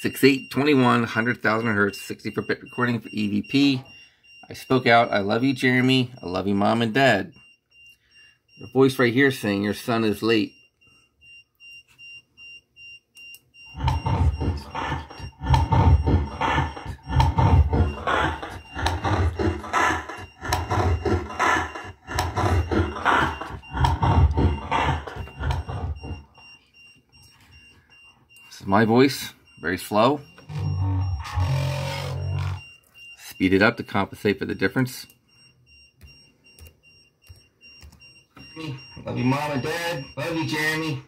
6821, 100,000 hertz, 64 bit recording for EVP. I spoke out. I love you, Jeremy. I love you, mom and dad. The voice right here saying your son is late. This is my voice, very slow. Speed it up to compensate for the difference. Love you, mom and dad. Love you, Jeremy.